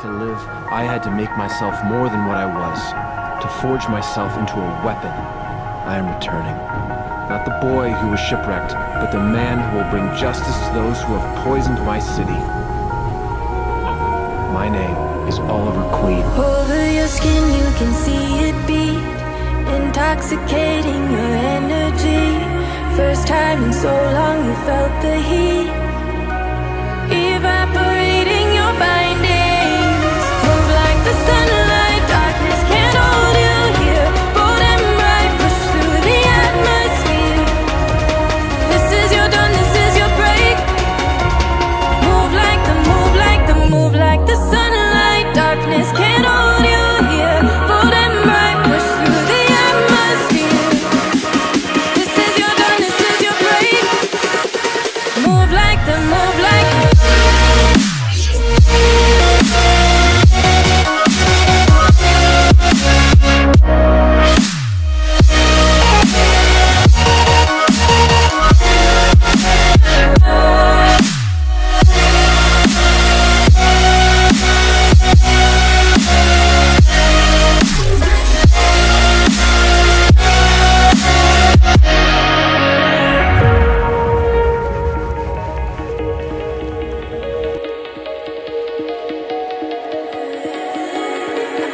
To live, I had to make myself more than what I was. To forge myself into a weapon. I am returning. Not the boy who was shipwrecked, but the man who will bring justice to those who have poisoned my city. My name is Oliver Queen. Over your skin you can see it beat Intoxicating your energy First time in so long you felt the heat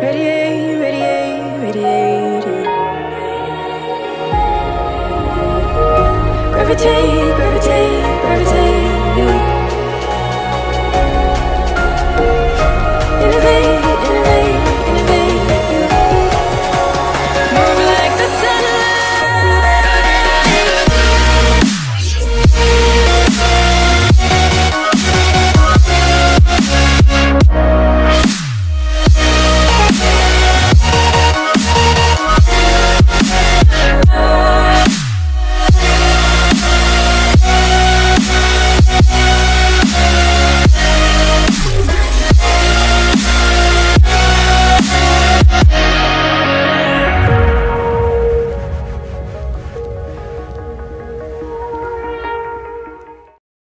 Radiate, radiate, radiate.